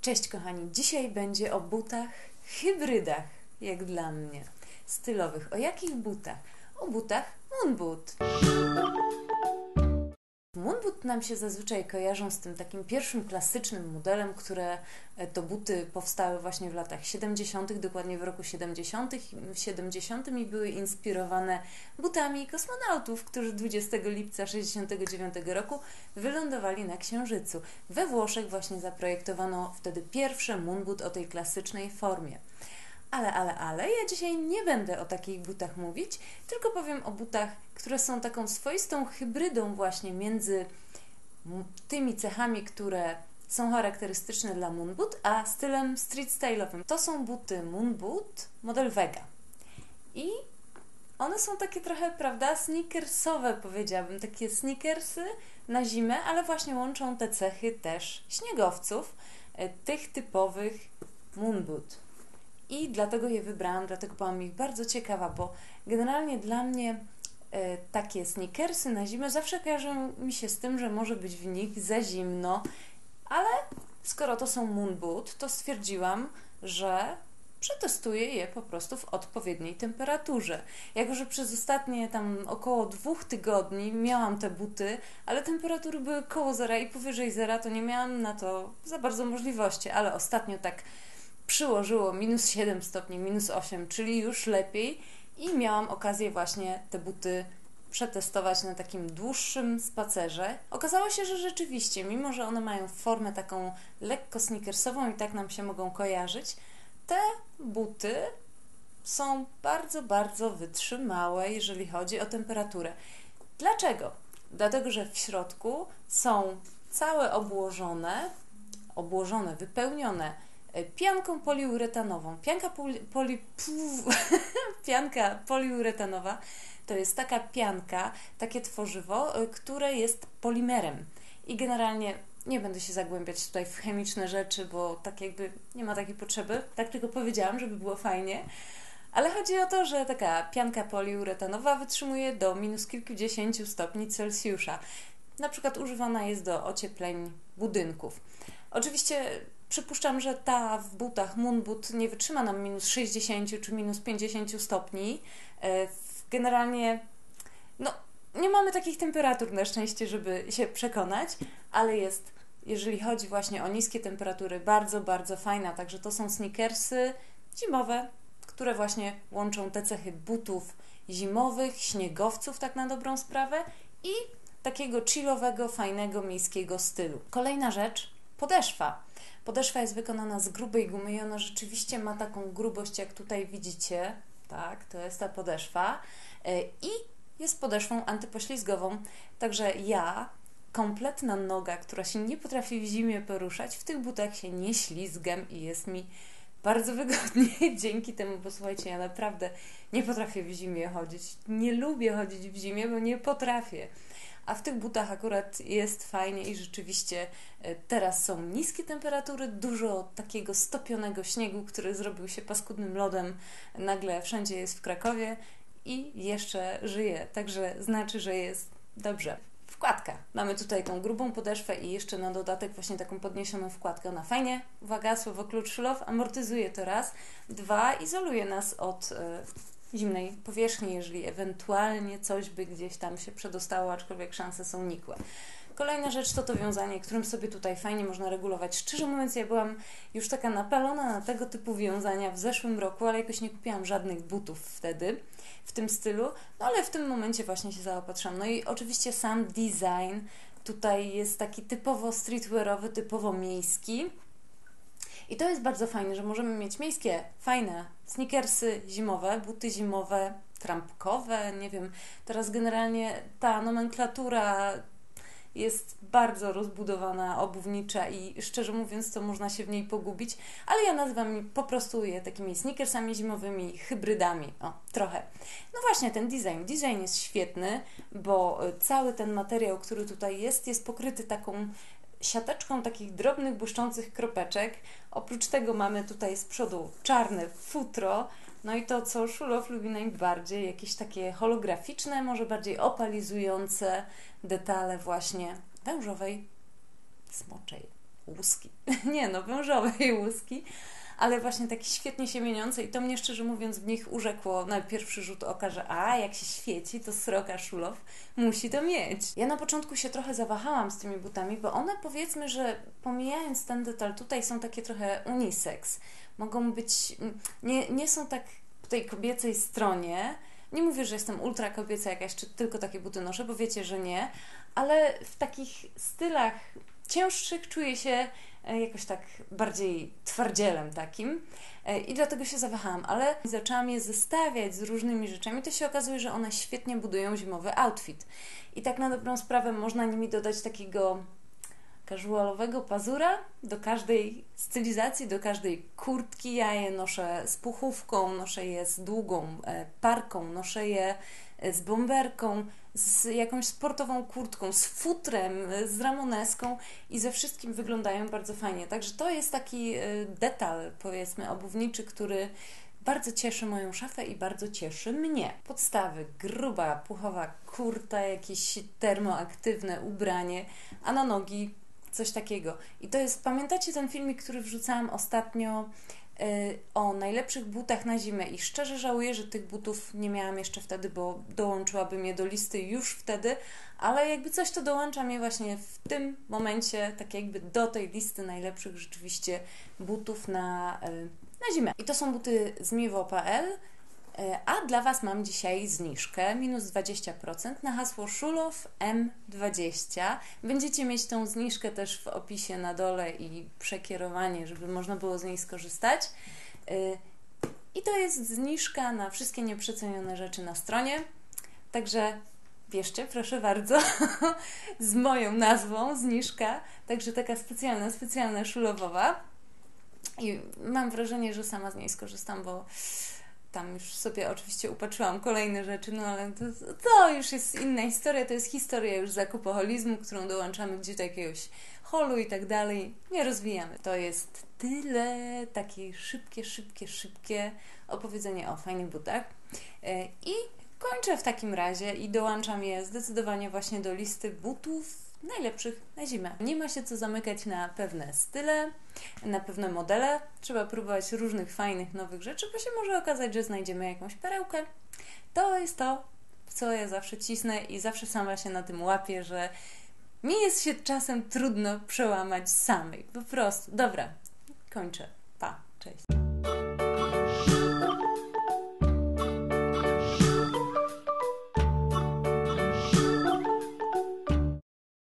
Cześć kochani, dzisiaj będzie o butach hybrydach, jak dla mnie, stylowych. O jakich butach? O butach Moonboot. Moonboot nam się zazwyczaj kojarzą z tym takim pierwszym klasycznym modelem, które e, to buty powstały właśnie w latach 70., dokładnie w roku 70. 70. i były inspirowane butami kosmonautów, którzy 20 lipca 69 roku wylądowali na Księżycu. We Włoszech właśnie zaprojektowano wtedy pierwsze moonboot o tej klasycznej formie. Ale, ale, ale, ja dzisiaj nie będę o takich butach mówić, tylko powiem o butach, które są taką swoistą hybrydą właśnie między tymi cechami, które są charakterystyczne dla Moonboot, a stylem street style'owym. To są buty Moonboot model Vega. I one są takie trochę, prawda, sneakersowe powiedziałabym, takie sneakersy na zimę, ale właśnie łączą te cechy też śniegowców, e, tych typowych Moonboot i dlatego je wybrałam, dlatego byłam ich bardzo ciekawa, bo generalnie dla mnie e, takie sneakersy na zimę zawsze kojarzą mi się z tym, że może być w nich za zimno, ale skoro to są moon boot, to stwierdziłam, że przetestuję je po prostu w odpowiedniej temperaturze. Jako, że przez ostatnie tam około dwóch tygodni miałam te buty, ale temperatury były koło zera i powyżej zera, to nie miałam na to za bardzo możliwości, ale ostatnio tak przyłożyło minus 7 stopni, minus 8, czyli już lepiej i miałam okazję właśnie te buty przetestować na takim dłuższym spacerze. Okazało się, że rzeczywiście, mimo że one mają formę taką lekko sneakersową i tak nam się mogą kojarzyć, te buty są bardzo, bardzo wytrzymałe, jeżeli chodzi o temperaturę. Dlaczego? Dlatego, że w środku są całe obłożone, obłożone, wypełnione pianką poliuretanową. Pianka, poli, poli, puf, pianka poliuretanowa to jest taka pianka, takie tworzywo, e, które jest polimerem. I generalnie nie będę się zagłębiać tutaj w chemiczne rzeczy, bo tak jakby nie ma takiej potrzeby. Tak tylko powiedziałam, żeby było fajnie. Ale chodzi o to, że taka pianka poliuretanowa wytrzymuje do minus kilkudziesięciu stopni Celsjusza. Na przykład używana jest do ociepleń budynków. Oczywiście przypuszczam, że ta w butach Moonboot nie wytrzyma nam minus 60 czy minus 50 stopni. E, generalnie, no, nie mamy takich temperatur na szczęście, żeby się przekonać, ale jest, jeżeli chodzi właśnie o niskie temperatury, bardzo, bardzo fajna. Także to są sneakersy zimowe, które właśnie łączą te cechy butów zimowych, śniegowców, tak na dobrą sprawę, i takiego chillowego, fajnego miejskiego stylu. Kolejna rzecz, podeszwa. Podeszwa jest wykonana z grubej gumy i ona rzeczywiście ma taką grubość, jak tutaj widzicie. Tak, to jest ta podeszwa. E, I jest podeszwą antypoślizgową. Także ja, kompletna noga, która się nie potrafi w zimie poruszać, w tych butach się nie ślizgam i jest mi bardzo wygodnie dzięki temu, bo słuchajcie, ja naprawdę nie potrafię w zimie chodzić. Nie lubię chodzić w zimie, bo nie potrafię a w tych butach akurat jest fajnie i rzeczywiście e, teraz są niskie temperatury, dużo takiego stopionego śniegu, który zrobił się paskudnym lodem, nagle wszędzie jest w Krakowie i jeszcze żyje, także znaczy, że jest dobrze. Wkładka. Mamy tutaj tą grubą podeszwę i jeszcze na dodatek właśnie taką podniesioną wkładkę. Ona fajnie, uwaga, słowo klucz love, amortyzuje to raz. Dwa, izoluje nas od e, zimnej powierzchni, jeżeli ewentualnie coś by gdzieś tam się przedostało, aczkolwiek szanse są nikłe. Kolejna rzecz to to wiązanie, którym sobie tutaj fajnie można regulować. Szczerze mówiąc, ja byłam już taka napalona na tego typu wiązania w zeszłym roku, ale jakoś nie kupiłam żadnych butów wtedy w tym stylu, no ale w tym momencie właśnie się zaopatrzyłam. No i oczywiście sam design tutaj jest taki typowo streetwearowy, typowo miejski. I to jest bardzo fajne, że możemy mieć miejskie, fajne sneakersy zimowe, buty zimowe, trampkowe, nie wiem. Teraz generalnie ta nomenklatura jest bardzo rozbudowana, obuwnicza i szczerze mówiąc to można się w niej pogubić, ale ja nazywam po prostu je takimi sneakersami zimowymi, hybrydami, o, trochę. No właśnie, ten design. Design jest świetny, bo cały ten materiał, który tutaj jest, jest pokryty taką siateczką takich drobnych, błyszczących kropeczek. Oprócz tego mamy tutaj z przodu czarne futro, no i to, co Szulow lubi najbardziej, jakieś takie holograficzne, może bardziej opalizujące detale właśnie wężowej, smoczej łuski. Nie no, wężowej łuski ale właśnie takie świetnie się mieniące i to mnie szczerze mówiąc w nich urzekło na pierwszy rzut oka, że a, jak się świeci, to sroka Szulow musi to mieć. Ja na początku się trochę zawahałam z tymi butami, bo one powiedzmy, że pomijając ten detal, tutaj są takie trochę unisex. Mogą być, mm, nie, nie są tak po tej kobiecej stronie, nie mówię, że jestem ultra kobieca jakaś, czy tylko takie buty noszę, bo wiecie, że nie, ale w takich stylach cięższych czuję się jakoś tak bardziej twardzielem takim e, i dlatego się zawahałam, ale zaczęłam je zestawiać z różnymi rzeczami, to się okazuje, że one świetnie budują zimowy outfit. I tak na dobrą sprawę można nimi dodać takiego casualowego pazura do każdej stylizacji, do każdej kurtki. Ja je noszę z puchówką, noszę je z długą e, parką, noszę je z bomberką, z jakąś sportową kurtką, z futrem, z ramoneską i ze wszystkim wyglądają bardzo fajnie. Także to jest taki e, detal, powiedzmy, obuwniczy, który bardzo cieszy moją szafę i bardzo cieszy mnie. Podstawy, gruba, puchowa kurta, jakieś termoaktywne ubranie, a na nogi coś takiego. I to jest, pamiętacie ten filmik, który wrzucałam ostatnio o najlepszych butach na zimę. I szczerze żałuję, że tych butów nie miałam jeszcze wtedy, bo dołączyłabym je do listy już wtedy, ale jakby coś to dołączam je właśnie w tym momencie, tak jakby do tej listy najlepszych rzeczywiście butów na, y, na zimę. I to są buty z miwo.pl a dla Was mam dzisiaj zniżkę minus 20% na hasło Szulow M20. Będziecie mieć tą zniżkę też w opisie na dole i przekierowanie, żeby można było z niej skorzystać. E, I to jest zniżka na wszystkie nieprzecenione rzeczy na stronie. Także bierzcie, proszę bardzo, z moją nazwą zniżka. Także taka specjalna, specjalna szulowowa. I mam wrażenie, że sama z niej skorzystam, bo tam już sobie oczywiście upatrzyłam kolejne rzeczy, no ale to, to już jest inna historia, to jest historia już zakupoholizmu, którą dołączamy gdzieś do jakiegoś holu i tak dalej. Nie rozwijamy. To jest tyle takie szybkie, szybkie, szybkie opowiedzenie o fajnych butach. E, I kończę w takim razie i dołączam je zdecydowanie właśnie do listy butów najlepszych na zimę. Nie ma się co zamykać na pewne style, na pewne modele. Trzeba próbować różnych fajnych, nowych rzeczy, bo się może okazać, że znajdziemy jakąś perełkę. To jest to, co ja zawsze cisnę i zawsze sama się na tym łapię, że mi jest się czasem trudno przełamać samej. Po prostu. Dobra, kończę. Pa, cześć.